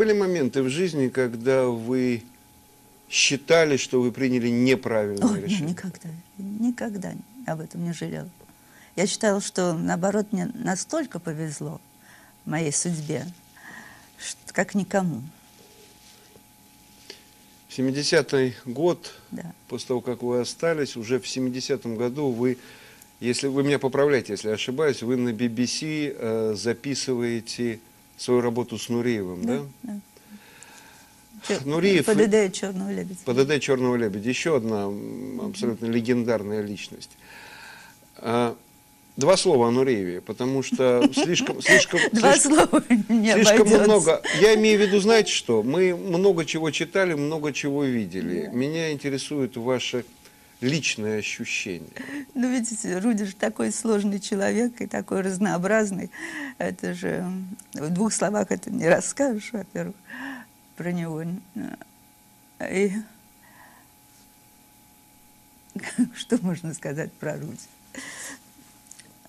были моменты в жизни, когда вы считали, что вы приняли неправильное Ой, решение? нет, никогда, никогда об этом не жалела. Я считала, что, наоборот, мне настолько повезло в моей судьбе, что, как никому. 70-й год, Да. после того, как вы остались, уже в 70-м году вы, если вы меня поправляете, если ошибаюсь, вы на BBC э, записываете свою работу с Нуриевым, да? да. Чё- Нуриев- ПДД «Черного лебедя». ПДД «Черного лебедя». Еще одна абсолютно легендарная личность. А, Два слова о Нуриеве, потому что слишком, слишком, Два слишком- слова не Слишком обойдется. много. Я имею в виду, знаете что? Мы много чего читали, много чего видели. Меня интересует ваше личное ощущение. Ну, видите, Руди же такой сложный человек и такой разнообразный. Это же в двух словах это не расскажешь, во-первых, про него. И что можно сказать про Руди?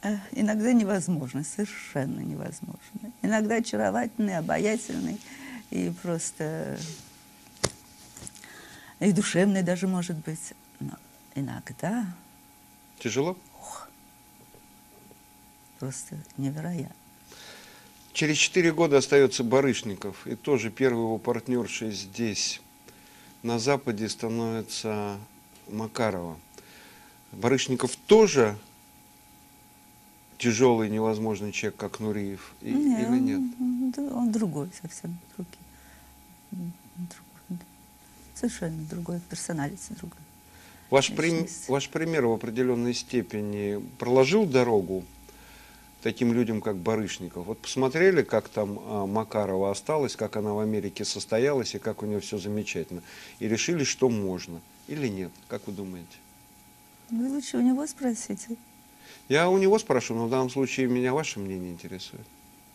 Э, Иногда невозможно, совершенно невозможно. Иногда очаровательный, обаятельный и просто и душевный даже может быть. Но иногда Тяжело? просто невероятно. Через четыре года остается Барышников, и тоже первый его партнершей здесь, на Западе, становится Макарова. Барышников тоже тяжелый, невозможный человек, как Нуриев, и- Не, или нет? Он, другой совсем, другой. Другой. Совершенно другой, персоналити другой. Ваш, прим- ваш пример в определенной степени проложил дорогу таким людям, как Барышников. Вот посмотрели, как там а, Макарова осталась, как она в Америке состоялась и как у нее все замечательно. И решили, что можно. Или нет? Как вы думаете? Вы лучше у него спросите. Я у него спрошу, но в данном случае меня ваше мнение интересует.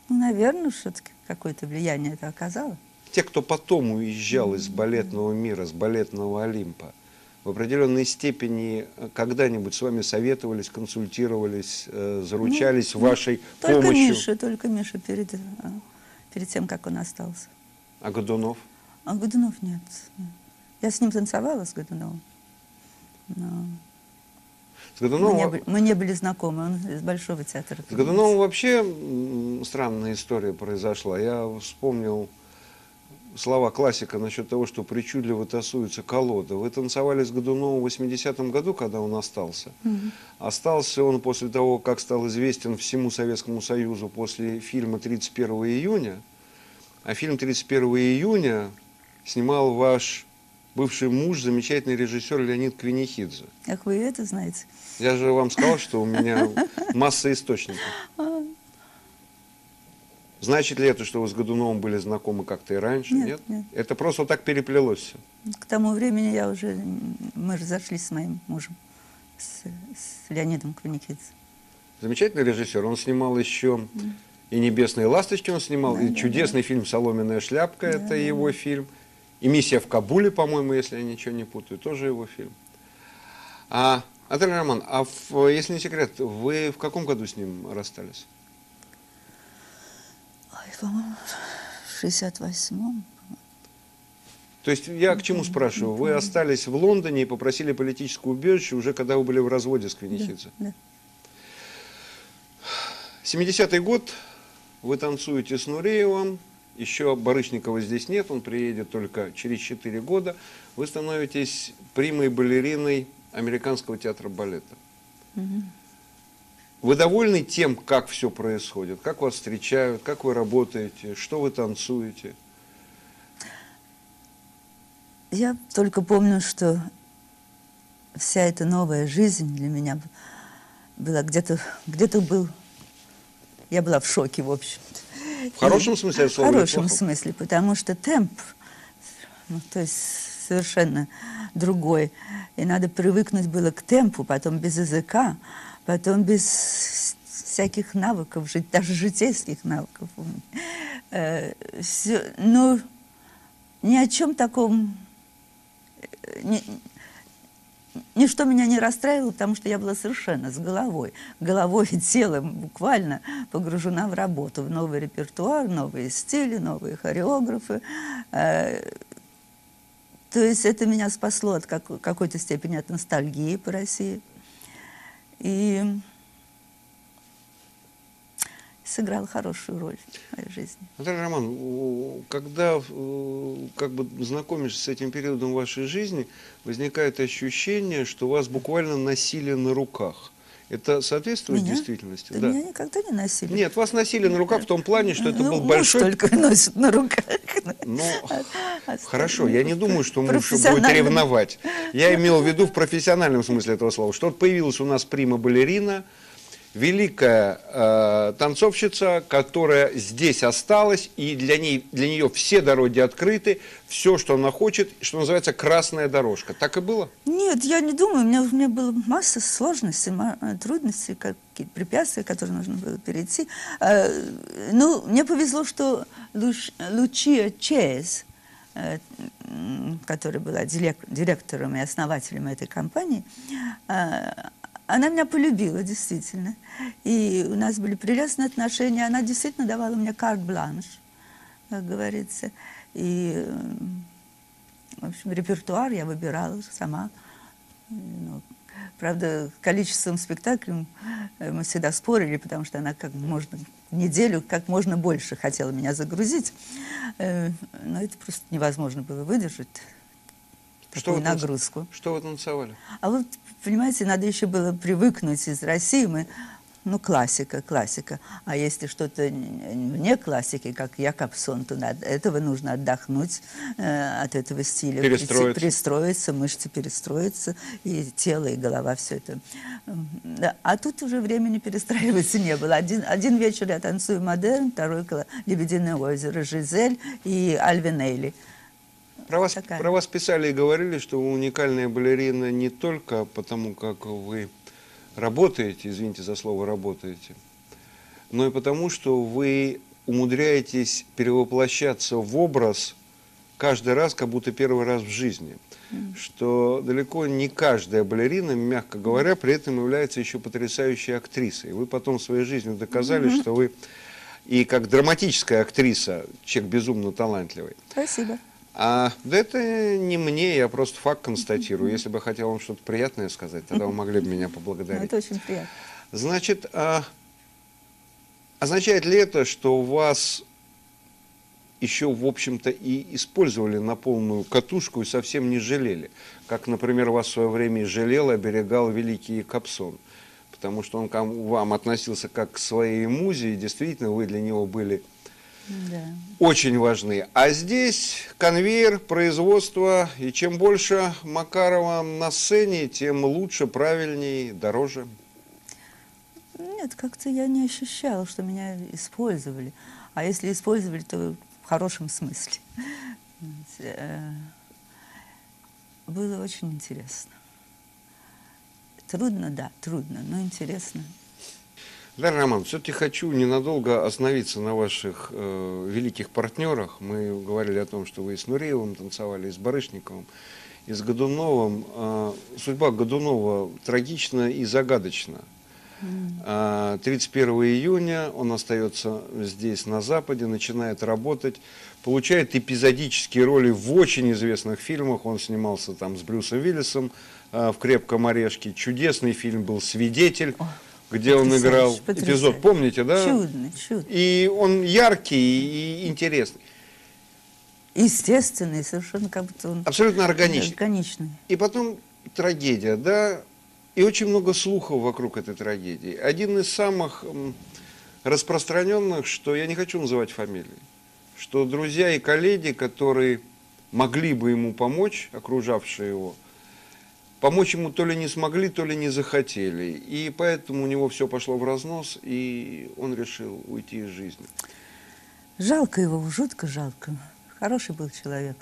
Ну, наверное, все-таки какое-то влияние это оказало. Те, кто потом уезжал из балетного мира, с балетного Олимпа, в определенной степени э, когда-нибудь с вами советовались, консультировались, э, заручались Ну, вашей Только помощью? Миша, только Миша перед, э, перед тем, как он остался. А Годунов? А Годунов нет. Я с ним танцевала, с Годуновым. Но С мы, Годуновым, не были, мы не были знакомы, он из Большого театра. с Годуновым вообще странная история произошла. Я вспомнил слова классика насчет того, что причудливо тасуются колоды. Вы танцевали с Годуновым в 80-м году, когда он остался. Мгм. Остался он после того, как стал известен всему Советскому Союзу после фильма «31 июня». А фильм «31 июня» снимал ваш бывший муж, замечательный режиссер Леонид Квинихидзе. Ах, вы это знаете? Я же вам сказал, что у меня масса источников. Значит ли это, что вы с Годуновым были знакомы как-то и раньше? Нет, нет. Это просто вот так переплелось все. К тому времени я уже, мы разошлись с моим мужем, с, с Леонидом Кваникидзе. Замечательный режиссер. Он снимал еще и «Небесные ласточки» он снимал, Да, и да, чудесный фильм «Соломенная шляпка» это да. его фильм. И «Миссия в Кабуле», по-моему, если я ничего не путаю, тоже его фильм. А, Наталья Роман, а в- если не секрет, вы в каком году с ним расстались? По-моему, в 68-м. То есть я к чему спрашиваю? Вы остались в Лондоне и попросили политическое убежище уже когда вы были в разводе с Квинихидзе. Да, да. 70-й год, вы танцуете с Нуреевым, еще Барышникова здесь нет, он приедет только через 4 года. Вы становитесь примой балериной Американского театра балета. Мгм. Вы довольны тем, как все происходит? Как вас встречают, как вы работаете, что вы танцуете? Я только помню, что вся эта новая жизнь для меня была где-то, где-то был, я была в шоке, в общем. В хорошем смысле В слова? или хорошем смысле, потому что темп, ну, то есть совершенно другой. И надо привыкнуть было к темпу, потом без языка, потом без всяких навыков, жить, даже житейских навыков. Э, всё- ну, ни о чем таком, э, ни, ничто меня не расстраивало, потому что я была совершенно с головой, головой и телом буквально погружена в работу, в новый репертуар, новые стили, новые хореографы. Э, то есть это меня спасло от как, какой-то степени от ностальгии по России. И сыграл хорошую роль в моей жизни. Наталья Роман, когда как бы знакомишься с этим периодом вашей жизни, возникает ощущение, что вас буквально носили на руках. Это соответствует меня? действительности? Да, да. Меня никогда не носили. Нет, вас носили на руках в том плане, что это ну, был муж большой... только носит на руках. Ну, а хорошо, я не думаю, что муж будет ревновать. Я имел в виду в профессиональном смысле этого слова, что вот появилась у нас прима-балерина, великая э, танцовщица, которая здесь осталась, и для, ней, для нее все дороги открыты, все, что она хочет, что называется, красная дорожка. Так и было? Нет, я не думаю. У меня, у меня была масса сложностей, э, трудностей, какие препятствия, которые нужно было перейти. Э, ну, мне повезло, что Луч, Лучия Чейз, э, которая была директором и основателем этой компании, э, она меня полюбила, действительно. И у нас были прелестные отношения. Она действительно давала мне карт-бланш, как говорится. И, в общем, репертуар я выбирала сама. Ну, правда, количеством спектаклей мы всегда спорили, потому что она как можно неделю как можно больше хотела меня загрузить. Э, но это просто невозможно было выдержать. Что такую нагрузку. Что вы танцевали? А вот Понимаете, надо еще было привыкнуть из России. Мы, ну, классика, классика. А если что-то не классики, как Якобсон, то надо, этого нужно отдохнуть э, от этого стиля. Перестроиться. Перестроиться, мышцы перестроиться, и тело, и голова, все это. Да. А тут уже времени перестраиваться не было. Один, один вечер я танцую модерн, второй – «Лебединое озеро», «Жизель» и «Альвин Эйли». Про вас, про вас писали и говорили, что вы уникальная балерина не только потому, как вы работаете, извините за слово «работаете», но и потому, что вы умудряетесь перевоплощаться в образ каждый раз, как будто первый раз в жизни. Mm. Что далеко не каждая балерина, мягко говоря, при этом является еще потрясающей актрисой. Вы потом в своей жизни доказали, mm-hmm. что вы и как драматическая актриса человек безумно талантливый. Спасибо. А, да это не мне, я просто факт констатирую. Если бы я хотел вам что-то приятное сказать, тогда вы могли бы меня поблагодарить. Ну, это очень приятно. Значит, а, означает ли это, что вас еще, в общем-то, и использовали на полную катушку и совсем не жалели? Как, например, вас в свое время жалел, оберегал великий Капсон. Потому что он к вам относился как к своей музе, и действительно вы для него были да. очень важны. А здесь конвейер, производство, и чем больше Макарова на сцене, тем лучше, правильнее, дороже. Нет, как-то я не ощущала, что меня использовали. А если использовали, то в хорошем смысле. Э, было очень интересно. Трудно, да, трудно, но интересно. Дарья Роман, все-таки хочу ненадолго остановиться на ваших э, великих партнерах. Мы говорили о том, что вы и с Нуреевым танцевали, и с Барышниковым, и с Годуновым. Э, судьба Годунова трагична и загадочна. 31 июня он остается здесь, на Западе, начинает работать, получает эпизодические роли в очень известных фильмах. Он снимался там с Брюсом Виллисом э, в «Крепком орешке». Чудесный фильм был «Свидетель» где он играл потрясающе. эпизод, помните, да? Чудный, чудный. И он яркий и интересный. Естественный, совершенно как будто он... Абсолютно органичный. Органичный. И потом трагедия, да, и очень много слухов вокруг этой трагедии. Один из самых распространенных, что я не хочу называть фамилии, что друзья и коллеги, которые могли бы ему помочь, окружавшие его, Помочь ему то ли не смогли, то ли не захотели. И поэтому у него все пошло в разнос, и он решил уйти из жизни. Жалко его, жутко жалко. Хороший был человек.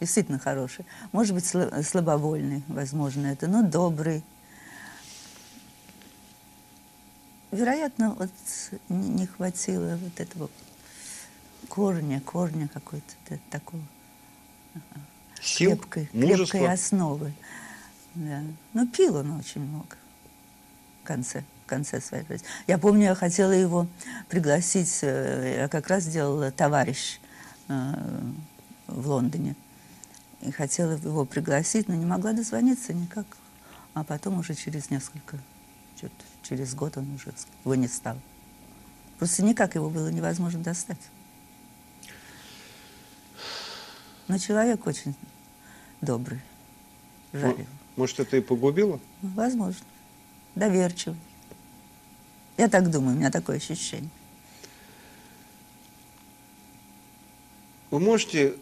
Действительно хороший. Может быть, слабовольный, возможно, это, но добрый. Вероятно, вот не хватило вот этого корня, корня какой-то такого Сил, крепкой, крепкой основы. Да. Ну, пил он очень много в конце, в конце своей жизни. Я помню, я хотела его пригласить, э, я как раз делала товарищ э, в Лондоне. И хотела его пригласить, но не могла дозвониться никак. А потом уже через несколько, через год он уже его не стал. Просто никак его было невозможно достать. Но человек очень добрый. Жаль его. Может, это и погубило? Возможно. Доверчивый. Я так думаю, у меня такое ощущение. Вы можете,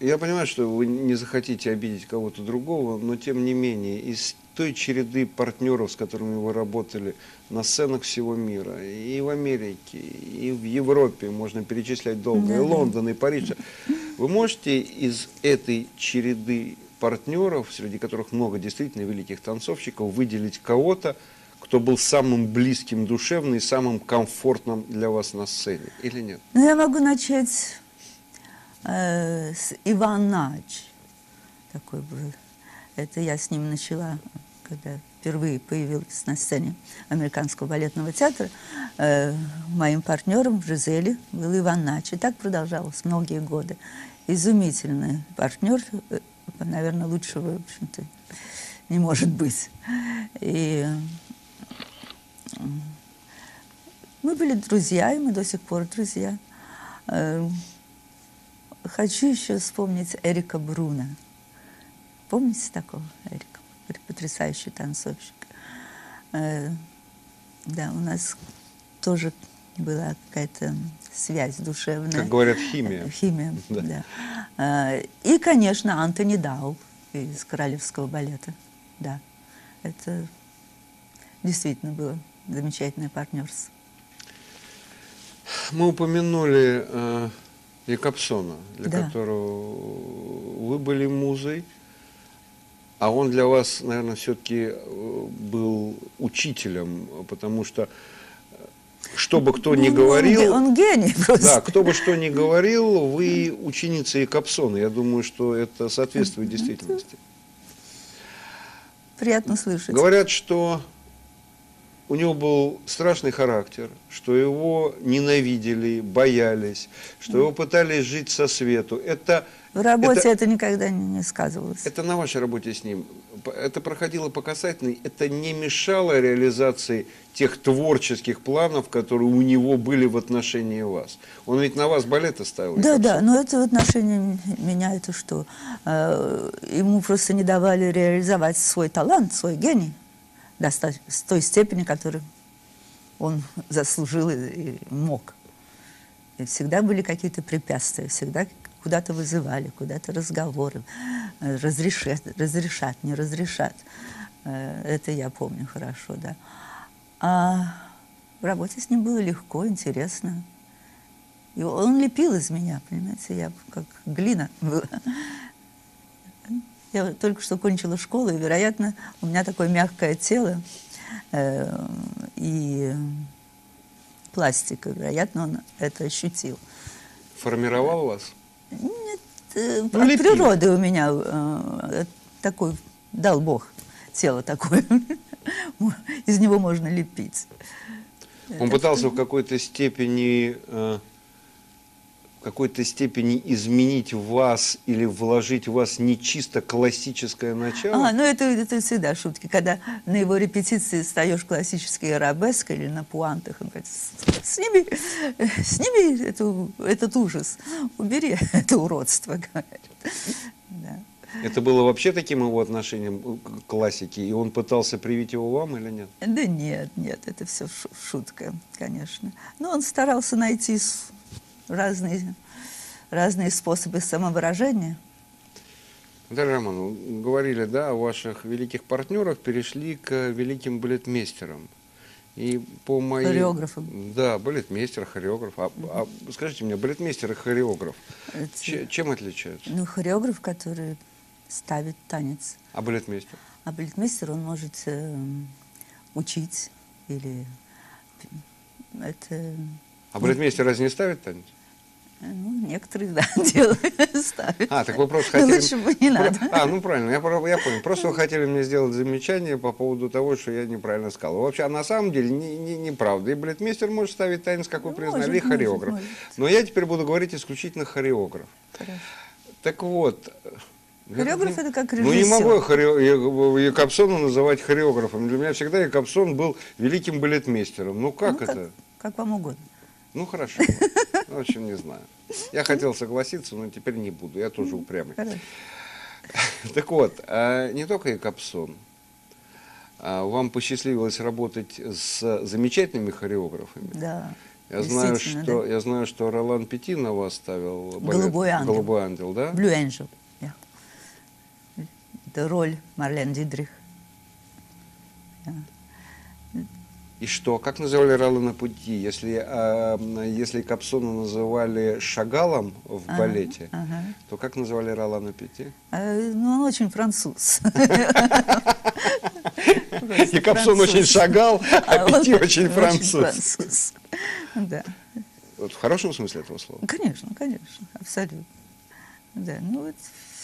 я понимаю, что вы не захотите обидеть кого-то другого, но тем не менее, из той череды партнеров, с которыми вы работали на сценах всего мира, и в Америке, и в Европе, можно перечислять долго, и Да-да. Лондон, и Париж, вы можете из этой череды партнеров, среди которых много действительно великих танцовщиков, выделить кого-то, кто был самым близким душевно и самым комфортным для вас на сцене, или нет? Ну, я могу начать э, с Иван Нач. Такой был. Это я с ним начала, когда впервые появилась на сцене Американского балетного театра. Э, моим партнером в Жизели был Иван Нач. И так продолжалось многие годы. Изумительный партнер, э, наверное, лучшего, в общем-то, не может быть. И мы были друзья, и мы до сих пор друзья. Э, Хочу еще вспомнить Эрика Бруна. Помните такого Эрика? Потрясающий танцовщик. Э, Да, у нас тоже была какая-то связь душевная. Как говорят, химия. Э, Химия, Да. да. Э, И, конечно, Антони Дау из Королевского балета. Да, это действительно было замечательное партнерство. Мы упомянули э, Якобсона, для Да. которого вы были музой, а он для вас, наверное, все-таки был учителем, потому что э, что бы кто ни говорил, Он, гений просто. да, кто бы что ни говорил, вы ученица Якобсона. Я думаю, что это соответствует действительности. Приятно слышать. Говорят, что у него был страшный характер, что его ненавидели, боялись, что его пытались жить со свету. Это, В работе это, это, никогда не, не сказывалось. это на вашей работе с ним. Это проходило по касательной, это не мешало реализации тех творческих планов, которые у него были в отношении вас. Он ведь на вас балеты ставил. Да, да, но это в отношении меня это что? Э, Ему просто не давали реализовать свой талант, свой гений с той степени, которую он заслужил и, и мог. И всегда были какие-то препятствия, всегда куда-то вызывали, куда-то разговоры, э, разрешат, разрешат, не разрешат. Э, Это я помню хорошо, да. А в работе с ним было легко, интересно. И он лепил из меня, понимаете, я как глина была. Я только что кончила школу, и, вероятно, у меня такое мягкое тело э, и пластика. Вероятно, он это ощутил. Формировал вас? Нет, э, Ну, от лепил. природы у меня э, такой, дал Бог, тело такое. Из него можно лепить. Он пытался в какой-то степени э, какой-то степени изменить вас или вложить в вас не чисто классическое начало. А, ну это, это всегда шутки. Когда на его репетиции встаешь классический арабеск или на пуантах, он говорит, «С- сними, э, сними эту, этот ужас, убери это уродство, говорит. Да. Это было вообще таким его отношением к классике, и он пытался привить его вам или нет? Да нет, нет, это все шутка, конечно. Но он старался найти разные, разные способы самовыражения. Наталья Романовна, говорили, да, о ваших великих партнерах перешли к великим балетмейстерам. И по моей... Хореографам. Да, балетмейстер, хореограф. А, а скажите мне, балетмейстер и хореограф, Это- че- чем отличаются? Ну, хореограф, который ставит танец. А балетмейстер? А балетмейстер, он может э, учить или... Это... А балетмейстер разве не ставит танец? Ну, некоторые, да, делают, ставят. А, так вы просто хотели... лучше бы не надо. А, ну правильно, я, я понял. Просто вы хотели мне сделать замечание по поводу того, что я неправильно сказал. Вообще, а на самом деле не, не- неправда. И балетмейстер может ставить танец, как вы Ну, признали, может, и хореограф. может, может. Но я теперь буду говорить исключительно хореограф. Хорошо. Так вот. Хореограф это как Ну не могу я режиссер. хоре- Я- Якобсона называть хореографом. Для меня всегда Якобсон был великим балетмейстером. Ну как Ну, это? Как вам угодно. Ну хорошо. В общем, не знаю. Я хотел согласиться, но теперь не буду. Я тоже упрямый. Так вот, а не только Якобсон. А вам посчастливилось работать с замечательными хореографами. Да. Я знаю, что да. я знаю, что Ролан Пети на вас ставил балет «Голубой ангел». «Голубой ангел», да? Blue Angel. ja. Это роль Марлен Дидрих. И что? Как называли Ролана Пути? Если, а, если Капсона называли Шагалом в Ага, балете, ага. то как называли Ролана Пети? Э, Ну, он очень француз. И Капсон очень шагал, а он Пети очень француз. француз. Да. Вот в хорошем смысле этого слова. Конечно, конечно, абсолютно. Да, ну вот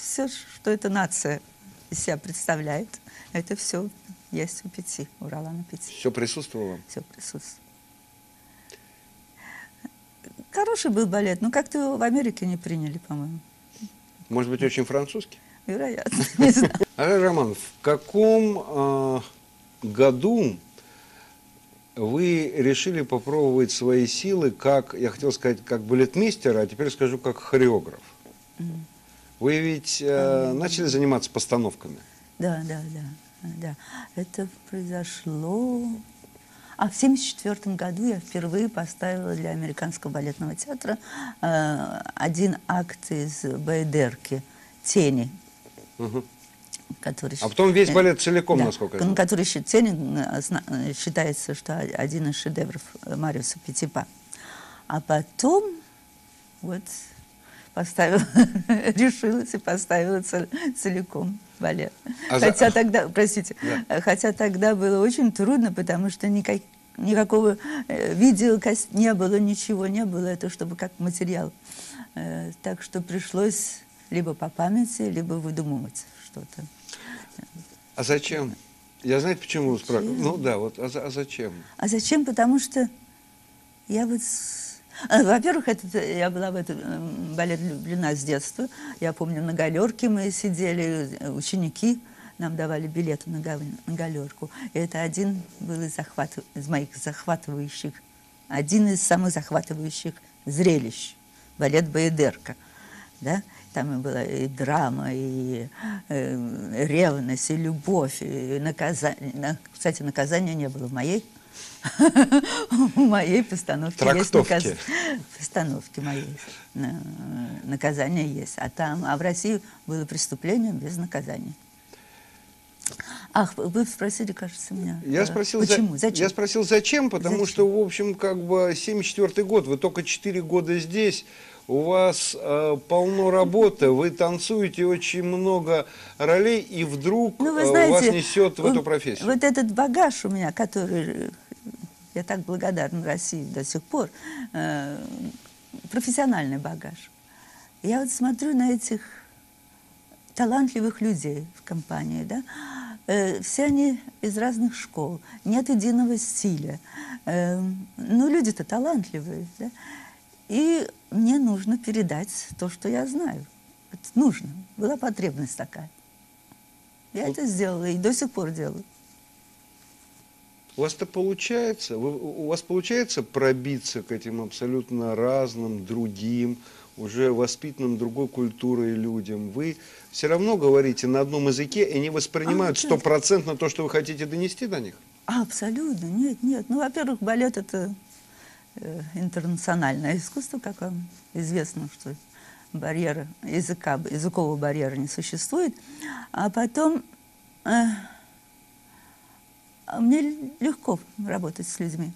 все, что эта нация из себя представляет, это все есть у Пяти, у Ролана Пяти. Все присутствовало. Все присутствует. Хороший был балет, но как-то его в Америке не приняли, по-моему. Может быть, очень французский? Вероятно, не знаю. Романов, в каком э, году вы решили попробовать свои силы как, я хотел сказать, как балетмейстер, а теперь скажу, как хореограф? Вы ведь э, начали заниматься постановками. Да, да, да, да. Это произошло... А в 1974 году я впервые поставила для Американского балетного театра э, один акт из Байдерки «Тени», Мгм. который... А потом весь э, балет целиком, да, насколько я знаю. Который «Тени» э, э, считается, что один из шедевров Мариуса Петипа. А потом вот поставила, решилась и поставила цел- целиком балет. А за- хотя тогда, простите, Да. хотя тогда было очень трудно, потому что никак, никакого э, видео не было, ничего не было, это чтобы как материал. Э, так что пришлось либо по памяти, либо выдумывать что-то. А зачем? Я знаете, почему спрашиваю? Ну да, вот, а, за- а зачем? А зачем? Потому что я вот... Во-первых, я была в этот балет влюблена с детства. Я помню, на галерке мы сидели, ученики нам давали билеты на, га- на галерку. И это один был из, захват, из моих захватывающих, один из самых захватывающих зрелищ. Балет Баедерка. Да? Там и была и драма, и э, ревность, и любовь, и наказание. Кстати, наказания не было в моей. В моей постановке есть Трактовки. наказ- постановки моей. э, Наказание есть. А там, а в России было преступление без наказания. Ах, вы спросили, кажется, меня. Я э, спросил, за- почему? Зачем? я спросил, зачем, потому Зачем? что, в общем, как бы 74 год, вы только 4 года здесь, у вас э, полно работы, вы танцуете очень много ролей, и вдруг Ну, вы э, знаете, вас несет в эту профессию. Вот этот багаж у меня, который э, я так благодарна России до сих пор, э, профессиональный багаж. Я вот смотрю на этих талантливых людей в компании, да, Э, все они из разных школ, нет единого стиля. Э, ну, люди-то талантливые, да, и мне нужно передать то, что я знаю. Это нужно, была потребность такая. Я это сделала и до сих пор делаю. У вас-то получается, вы- у вас получается пробиться к этим абсолютно разным, другим, уже воспитанным другой культурой людям. Вы все равно говорите на одном языке, и они воспринимают А, стопроцентно то, что вы хотите донести до них. А, абсолютно, нет, нет. Ну, во-первых, балет это э, интернациональное искусство, как вам известно, что барьера языка, языкового барьера не существует. А потом э, мне легко работать с людьми.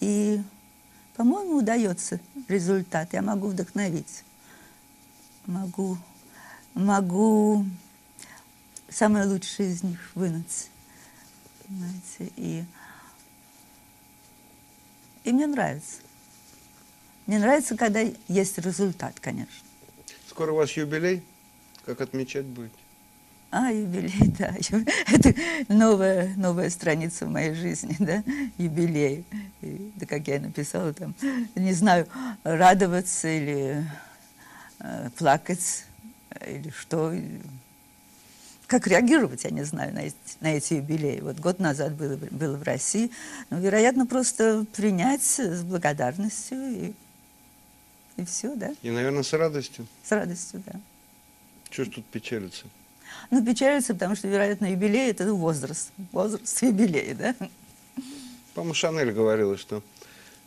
И, по-моему, удается результат. Я могу вдохновить. Могу, могу самое лучшее из них вынуть. Понимаете? И, и мне нравится. Мне нравится, когда есть результат, конечно. Скоро у вас юбилей. Как отмечать будете? А, юбилей, да. Это новая, новая страница в моей жизни, да, юбилей. И, да, как я написала там, не знаю, радоваться или э, плакать, или что. Как реагировать, я не знаю, на эти, на эти юбилеи. Вот год назад было, было в России. Ну, вероятно, просто принять с благодарностью и, и все, да, И, наверное, с радостью. с радостью, да. Что ж тут печалиться? Ну, печалится, потому что, вероятно, юбилей – это возраст. Возраст юбилей, да? По-моему, Шанель говорила, что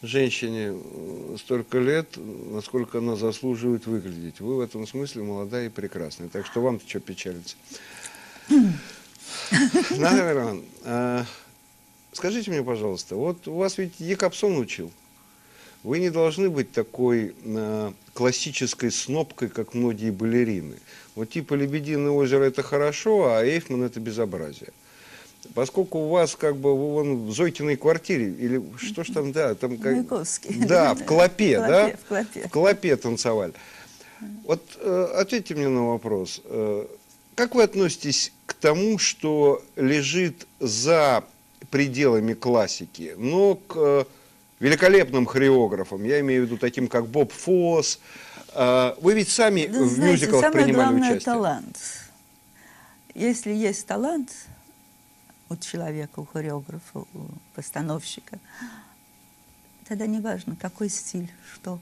женщине э, столько лет, насколько она заслуживает выглядеть. Вы в этом смысле молодая и прекрасная. Так что вам-то что печалиться? Ивановна, а, скажите мне, пожалуйста, вот у вас ведь Якобсон учил. Вы не должны быть такой а, классической снопкой, как многие балерины. Вот типа «Лебединое озеро» – это хорошо, а «Эйфман» – это безобразие. Поскольку у вас как бы вы вон в Зойкиной квартире, или что ж там, да, там как... Маяковский. Да, в Клопе, В да? Клопе, в Клопе. В Клопе танцевали. Вот э, ответьте мне на вопрос. Э, как вы относитесь к тому, что лежит за пределами классики, но к э, великолепным хореографам, я имею в виду таким, как Боб Фосс, э, вы ведь сами Да, в знаете, мюзиклах самое принимали главное участие. талант. Если есть талант у человека, у хореографа, у постановщика, тогда не важно, какой стиль, что.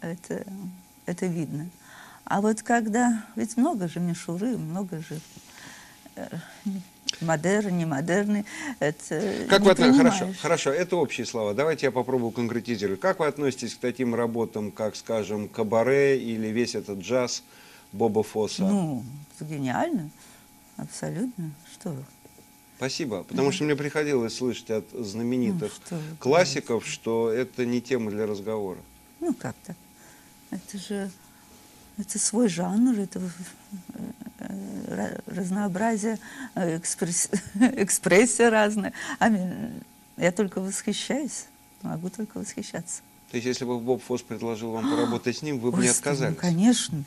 Это, это видно. А вот когда... Ведь много же мишуры, много же э, модерн, не модерны. Это Как вы относитесь? Хорошо, хорошо, это общие слова. Давайте я попробую конкретизировать. Как вы относитесь к таким работам, как, скажем, кабаре или весь этот джаз Боба Фосса? Ну, гениально. Абсолютно. Что вы. Спасибо, потому что мне приходилось слышать от знаменитых Ну, что вы классиков, что это не тема для разговора. Ну, как так? Это же это свой жанр, это разнообразие, э, экспресс- экспрессия разная. А я только восхищаюсь, могу только восхищаться. То есть, если бы Боб Фосс предложил вам поработать с ним, вы бы не Господи, ну, отказались? конечно.